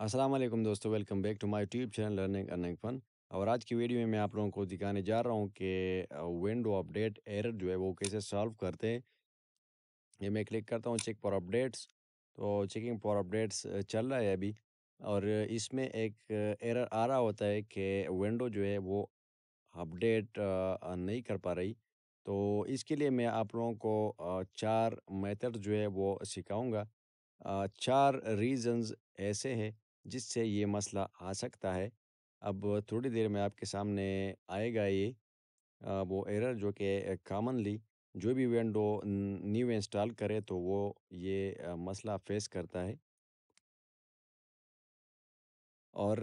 अस्सलाम वालेकुम दोस्तों, welcome back to my YouTube channel learning earning fun. और आज की वीडियो में मैं आप लोगों को दिखाने जा रहा हूँ कि विंडो अपडेट एरर जो है वो कैसे सॉल्व करते हैं। ये मैं क्लिक करता हूँ चेक फॉर अपडेट्स। तो चेकिंग फॉर अपडेट्स चल रहा है अभी। और इसमें एक एरर आ रहा होता है कि विंडो जो है वो अपडेट नहीं कर पा रही। तो इसके लिए मैं आप लोगों को चार मेथड जो है वो सिखाऊँगा। चार रीज़न्स ऐसे हैं जिससे ये मसला आ सकता है। अब थोड़ी देर में आपके सामने आएगा ये वो एरर जो कि कॉमनली जो भी विंडो न्यू इंस्टॉल करे तो वो ये मसला फेस करता है। और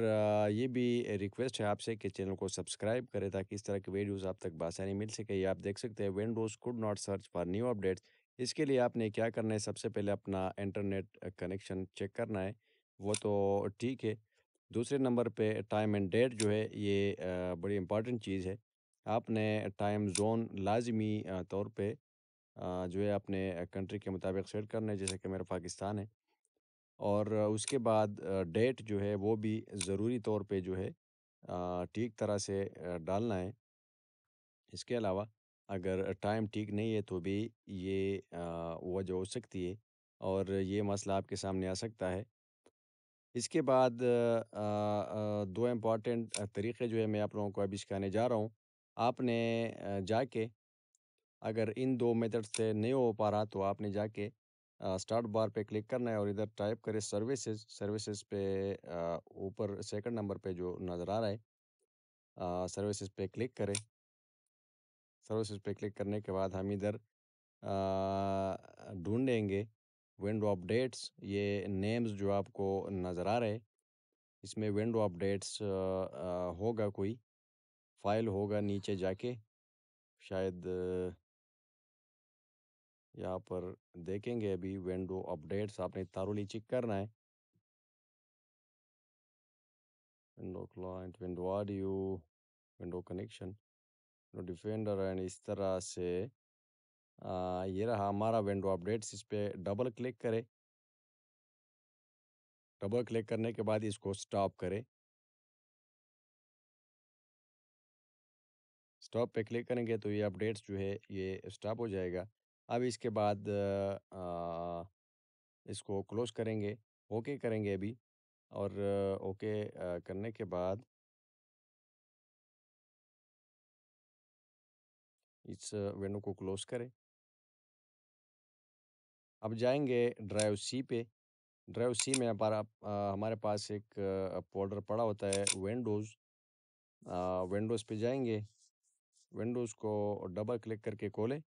ये भी रिक्वेस्ट है आपसे कि चैनल को सब्सक्राइब करें ताकि इस तरह की वीडियोस आप तक बसानी मिल सके। ये आप देख सकते हैं Windows could not search for new updates. इसके लिए आपने क्या करना है? सबसे पहले अपना इंटरनेट कनेक्शन चेक करना है। वो तो ठीक है। दूसरे नंबर पे टाइम एंड डेट जो है, ये बड़ी इंपॉर्टेंट चीज़ है। आपने टाइम जोन लाजमी तौर पे जो है अपने कंट्री के मुताबिक सेट करना जैसे कि मेरा पाकिस्तान है। और उसके बाद डेट जो है, वो भी ज़रूरी तौर पे जो है ठीक तरह से डालना है। इसके अलावा अगर टाइम ठीक नहीं है तो भी ये वजह हो सकती है। और ये मसला आपके सामने आ सकता है। इसके बाद दो इंपॉर्टेंट तरीक़े जो है मैं आप लोगों को अभी सिखाने जा रहा हूँ। आपने जाके अगर इन दो मेथड से नहीं हो पा रहा तो आपने जाके स्टार्ट बार पे क्लिक करना है और इधर टाइप करें सर्विसेज़ सर्विसेज़ पे ऊपर सेकंड नंबर पे जो नज़र आ रहा है सर्विसेज़ पे क्लिक करें। सर्विसेज़ पे क्लिक करने के बाद हम इधर ढूंढेंगे विंडो अपडेट्स ये नेम्स जो आपको नज़र आ रहे इसमें विंडो अपडेट्स होगा कोई, फ़ाइल होगा नीचे जाके, शायद, यहाँ पर देखेंगे अभी विंडो अपडेट्स आपने तारोली चेक करना है। Window client, window audio, window connection, window defender, and इस तरह से ये रहा हमारा विंडो अपडेट्स इस पर डबल क्लिक करें। डबल क्लिक करने के बाद इसको स्टॉप करें। स्टॉप पे क्लिक करेंगे तो ये अपडेट्स जो है ये स्टॉप हो जाएगा। अब इसके बाद आ, इसको क्लोज़ करेंगे ओके करेंगे अभी। और ओके करने के बाद इस विंडो को क्लोज़ करें। अब जाएँगे ड्राइव सी पे। ड्राइव सी में हमारा हमारे पास एक फोल्डर पड़ा होता है विंडोज़ विंडोज़ पे जाएँगे। विंडोज़ को डबल क्लिक करके खोलें।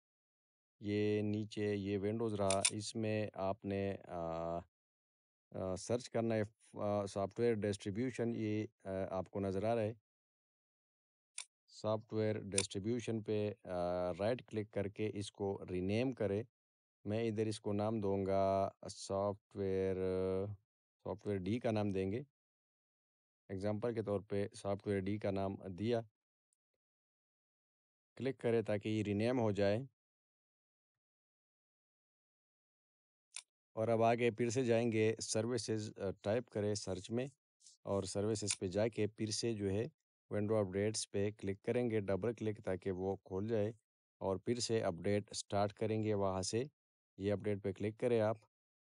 ये नीचे ये विंडोज़ रहा। इसमें आपने आ, आ, सर्च करना है। सॉफ्टवेयर डिस्ट्रीब्यूशन ये आ, आपको नज़र आ रहा है। सॉफ्टवेयर डिस्ट्रीब्यूशन पे राइट क्लिक करके इसको रीनेम करें। मैं इधर इसको नाम दूँगा सॉफ्टवेयर सॉफ्टवेयर डी का नाम देंगे। एग्जांपल के तौर पे सॉफ्टवेयर डी का नाम दिया। क्लिक करें ताकि ये रीनेम हो जाए। और अब आगे फिर से जाएँगे सर्विसेज़ टाइप करें सर्च में और सर्विसेज़ पे जाके फिर से जो है विंडो अपडेट्स पे क्लिक करेंगे, डबल क्लिक ताकि वो खोल जाए और फिर से अपडेट स्टार्ट करेंगे वहाँ से। ये अपडेट पे क्लिक करें आप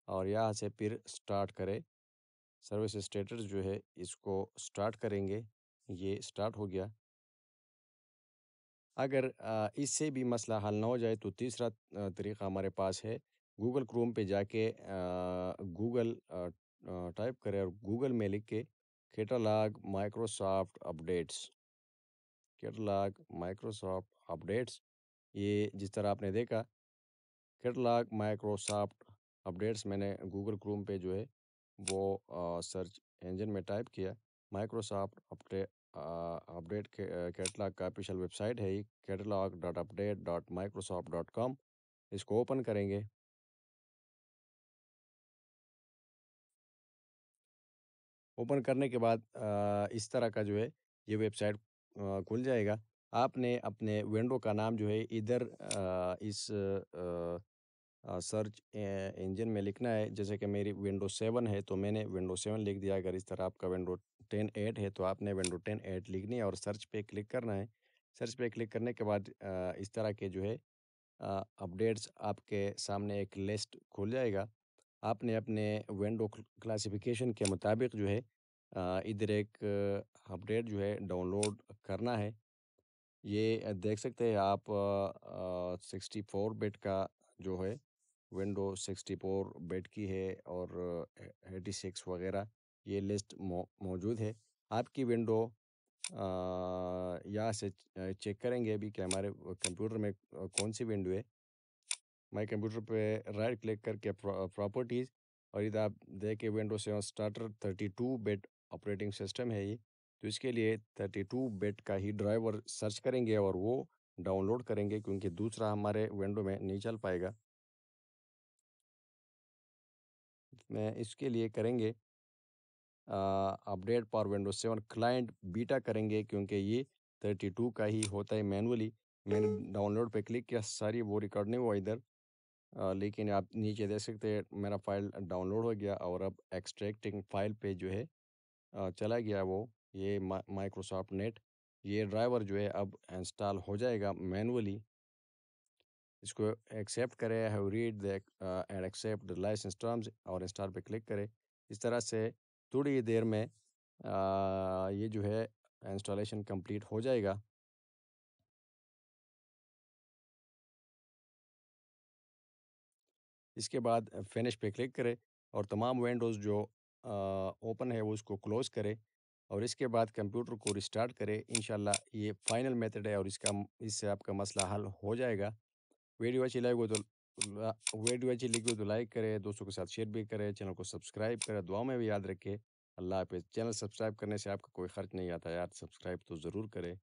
और यहाँ से फिर स्टार्ट करें। सर्विस स्टेटस जो है, इसको स्टार्ट करेंगे। ये स्टार्ट हो गया। अगर इससे भी मसला हल ना हो जाए तो तीसरा तरीक़ा हमारे पास है। गूगल क्रोम पे जाके गूगल टाइप करें और गूगल में लिख के catalog Microsoft updates. Catalog Microsoft updates, ये जिस तरह आपने देखा कैटलॉग माइक्रोसॉफ्ट अपडेट्स मैंने गूगल क्रोम पे जो है, वो सर्च इंजन में टाइप किया। माइक्रोसॉफ्ट अपडेट अपडेट कैटलॉग का ऑफिशियल वेबसाइट है catalog dot update dot Microsoft dot com इसको ओपन करेंगे। ओपन करने के बाद इस तरह का जो है, ये वेबसाइट खुल जाएगा। आपने अपने विंडो का नाम जो है इधर इस अ, सर्च इंजन में लिखना है। जैसे कि मेरी विंडो सेवन है तो मैंने विंडो सेवन लिख दिया। अगर इस तरह आपका विंडो टेन एट है तो आपने विंडो टेन एट लिखनी है और सर्च पे क्लिक करना है। सर्च पे क्लिक करने के बाद इस तरह के जो है अपडेट्स आपके सामने एक लिस्ट खुल जाएगा। आपने अपने विंडो क्लासिफिकेशन के मुताबिक जो है इधर एक अपडेट जो है डाउनलोड करना है। ये देख सकते हैं आप सिक्सटी फोर बिट का जो है, विंडो सिक्सटी फोर बिट की है और एटी सिक्स वगैरह ये लिस्ट मौजूद है। आपकी विंडो यहाँ से चेक करेंगे अभी कि हमारे कंप्यूटर में कौन सी विंडो है। माई कंप्यूटर पे राइट क्लिक करके प्रॉपर्टीज़ और इधर आप देखें window seven starter thirty two bit operating system है ये। तो इसके लिए थर्टी टू बिट का ही ड्राइवर सर्च करेंगे और वो डाउनलोड करेंगे क्योंकि दूसरा हमारे विंडो में नहीं चल पाएगा। मैं इसके लिए करेंगे update for window seven client beta करेंगे क्योंकि ये थर्टी टू का ही होता है मैनुअली मैंने डाउनलोड पे क्लिक किया सारी वो रिकॉर्ड नहीं हुआ इधर। लेकिन आप नीचे देख सकते हैं मेरा फ़ाइल डाउनलोड हो गया और अब एक्सट्रैक्टिंग फ़ाइल पे जो है अ, चला गया वो। ये माइक्रोसॉफ्ट नेट ये ड्राइवर जो है अब इंस्टॉल हो जाएगा मैनुअली इसको एक्सेप्ट करें have read the and accept licence terms और इंस्टॉल पे क्लिक करें। इस तरह से थोड़ी ही देर में अ, ये जो है इंस्टॉलेशन कंप्लीट हो जाएगा। इसके बाद फिनिश पे क्लिक करें और तमाम विंडोज़ जो ओपन है वो उसको क्लोज़ करें। और इसके बाद कंप्यूटर को रिस्टार्ट करें इन ये फाइनल मेथड है और इसका इससे आपका मसला हल हो जाएगा। वीडियो अच्छी लाइक हो तो वीडियो अच्छी लिखी हो तो लाइक करें, दोस्तों के साथ शेयर भी करें, चैनल को सब्सक्राइब करें दुआ में भी याद रखें। अल्लाह हाफिज़। चैनल सब्सक्राइब करने से आपका कोई ख़र्च नहीं आता यार, सब्सक्राइब तो ज़रूर करें।